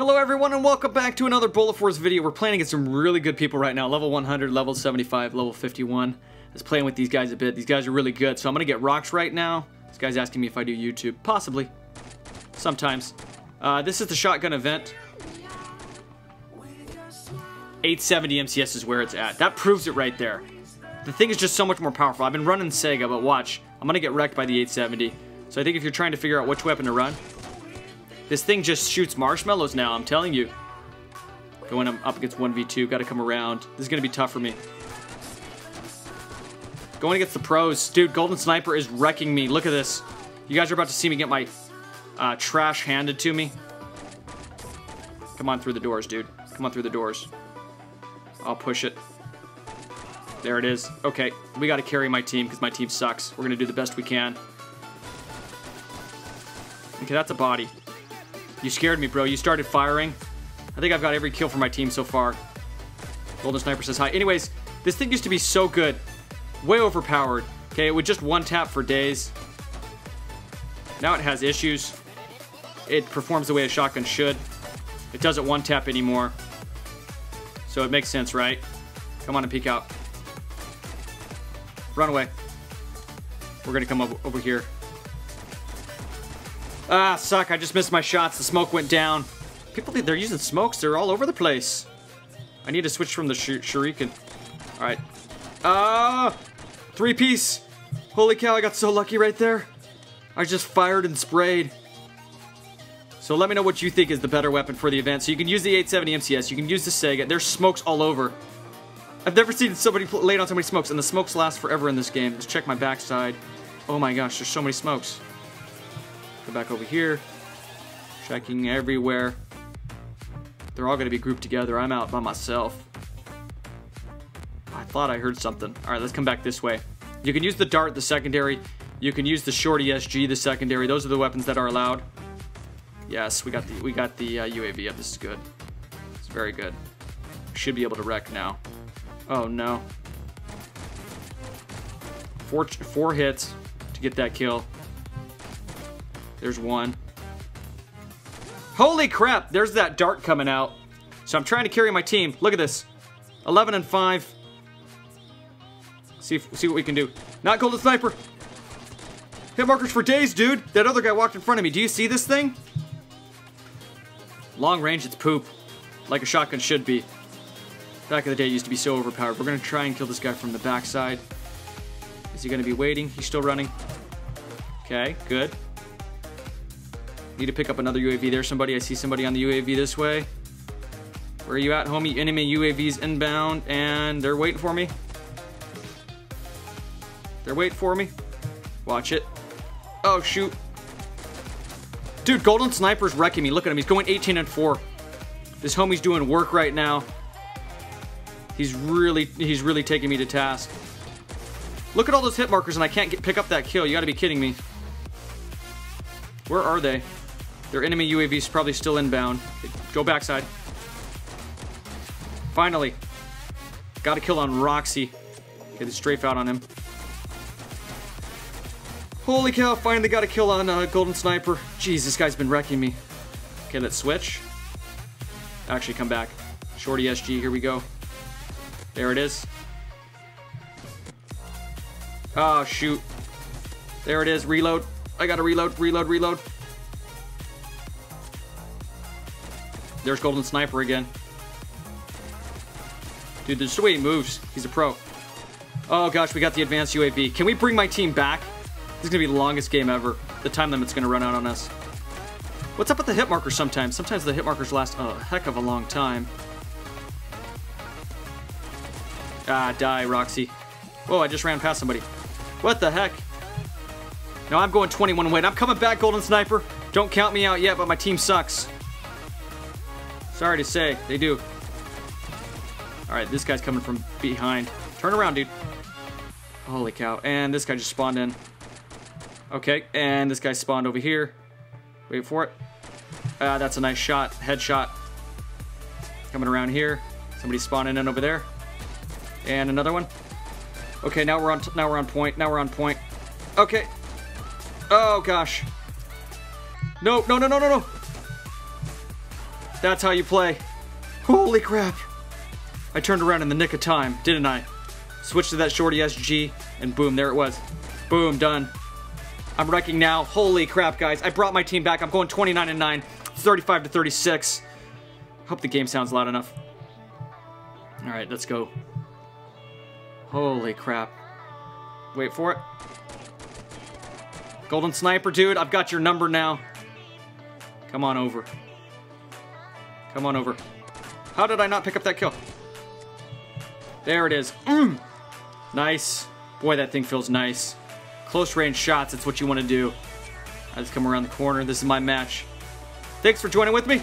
Hello everyone and welcome back to another Bullet Force video. We're playing against some really good people right now. Level 100, level 75, level 51. I was playing with these guys a bit. These guys are really good. So I'm going to get rocks right now. This guy's asking me if I do YouTube. Possibly. Sometimes. Uh, this is the shotgun event. 870 MCS is where it's at. That proves it right there. The thing is just so much more powerful. I've been running Saiga, but watch. I'm going to get wrecked by the 870. So I think if you're trying to figure out which weapon to run, this thing just shoots marshmallows now, I'm telling you. Going up against 1v2, gotta come around. This is gonna be tough for me. Going against the pros. Dude, Golden Sniper is wrecking me. Look at this. You guys are about to see me get my uh, trash handed to me. Come on through the doors, dude. Come on through the doors. I'll push it. There it is. Okay, we gotta carry my team because my team sucks. We're gonna do the best we can. Okay, that's a body. You scared me, bro. You started firing. I think I've got every kill for my team so far. Golden Sniper says hi. Anyways, this thing used to be so good. Way overpowered. Okay, it would just one tap for days. Now it has issues. It performs the way a shotgun should. It doesn't one tap anymore. So it makes sense, right? Come on and peek out. Run away. We're gonna come up over here. Ah, suck. I just missed my shots. The smoke went down. People, they're using smokes. They're all over the place. I need to switch from the sh shuriken. All right. Ah! Uh, three piece. Holy cow, I got so lucky right there. I just fired and sprayed. So let me know what you think is the better weapon for the event. So you can use the 870 MCS. You can use the Saiga. There's smokes all over. I've never seen somebody lay down so many smokes, and the smokes last forever in this game. Let's check my backside. Oh my gosh, there's so many smokes. Go back over here. Checking everywhere. They're all going to be grouped together. I'm out by myself. I thought I heard something. All right, let's come back this way. You can use the dart, the secondary. You can use the shorty SG, the secondary. Those are the weapons that are allowed. Yes, we got the we got the uh, UAV up. This is good. It's very good. Should be able to wreck now. Oh no. Four four hits to get that kill. There's one. Holy crap, there's that dart coming out. So I'm trying to carry my team. Look at this. 11 and 5. See, if, see what we can do. Not Golden Sniper. Hit markers for days, dude. That other guy walked in front of me. Do you see this thing? Long range, it's poop. Like a shotgun should be. Back in the day, it used to be so overpowered. We're to try and kill this guy from the backside. Is he to be waiting? He's still running. Okay, good. Need to pick up another UAV there. Somebody, I see somebody on the UAV this way. Where are you at, homie? Enemy UAVs inbound, and they're waiting for me. They're waiting for me. Watch it. Oh, shoot. Dude, Golden Sniper's wrecking me. Look at him. He's going 18 and 4. This homie's doing work right now. He's really, he's really taking me to task. Look at all those hit markers and I can't get, pick up that kill. You gotta be kidding me. Where are they? Their enemy UAV is probably still inbound. Go backside. Finally. Got a kill on Roxy. Get the strafe out on him. Holy cow, finally got a kill on uh, Golden Sniper. Jeez, this guy's been wrecking me. Okay, let's switch. Actually, come back. Shorty SG, here we go. There it is. Oh, shoot. There it is, reload. I gotta reload, reload, reload. There's Golden Sniper again. Dude, there's the way he moves. He's a pro. Oh gosh, we got the advanced UAV. Can we bring my team back? This is gonna be the longest game ever. The time limit's gonna run out on us. What's up with the hit markers sometimes? Sometimes the hit markers last a heck of a long time. Ah, die, Roxy. Whoa, I just ran past somebody. What the heck? No, I'm going 21 win. I'm coming back, Golden Sniper. Don't count me out yet, but my team sucks. Sorry to say, they do. Alright, this guy's coming from behind. Turn around, dude. Holy cow. And this guy just spawned in. Okay, and this guy spawned over here. Wait for it. Uh, that's a nice shot. Headshot. Coming around here. Somebody spawning in over there. And another one. Okay, now we're on now we're on point. Now we're on point. Okay. Oh gosh. No, no, no, no, no, no. That's how you play. Holy crap. I turned around in the nick of time, didn't I? Switched to that shorty SG, and boom, there it was. Boom, done. I'm wrecking now. Holy crap, guys. I brought my team back. I'm going 29 and 9, 35 to 36. Hope the game sounds loud enough. All right, let's go. Holy crap. Wait for it. Golden Sniper, dude, I've got your number now. Come on over. Come on over. How did I not pick up that kill? There it is. Mm. Nice. Boy, that thing feels nice. Close range shots, that's what you want to do. I just come around the corner. This is my match. Thanks for joining with me.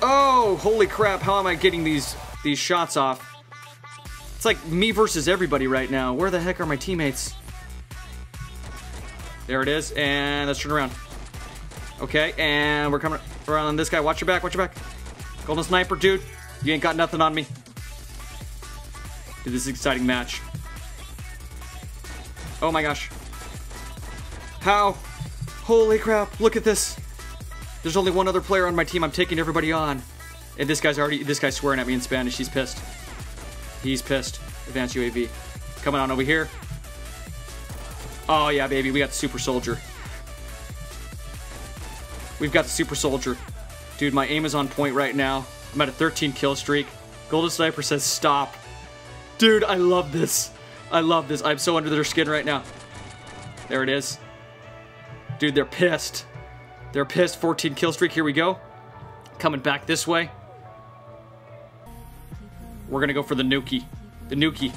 Oh, holy crap. How am I getting these these shots off? It's like me versus everybody right now. Where the heck are my teammates? There it is, and let's turn around. Okay, and we're coming around on this guy. Watch your back, watch your back. Golden Sniper, dude. You ain't got nothing on me. Dude, this is an exciting match. Oh my gosh. How? Holy crap, look at this. There's only one other player on my team. I'm taking everybody on. And this guy's already, this guy's swearing at me in Spanish. He's pissed. He's pissed. Advanced UAV. Coming on over here. Oh yeah, baby. We got the Super Soldier. We've got the Super Soldier. Dude, my aim is on point right now. I'm at a 13 kill streak. Golden Sniper says stop. Dude, I love this. I love this. I'm so under their skin right now. There it is. Dude, they're pissed. They're pissed. 14 kill streak. Here we go. Coming back this way. We're going to go for the Nuki. The Nuki.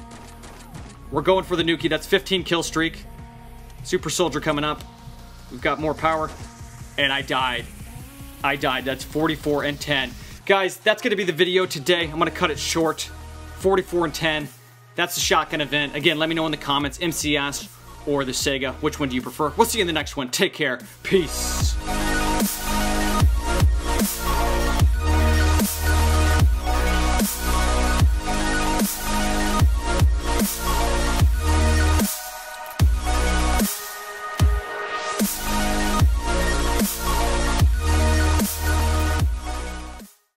We're going for the Nuki. That's 15 kill streak. Super Soldier coming up. We've got more power. And I died. I died. That's 44 and 10. Guys, that's going to be the video today. I'm going to cut it short. 44 and 10. That's the shotgun event. Again, let me know in the comments, MCS or the Saiga. Which one do you prefer? We'll see you in the next one. Take care. Peace.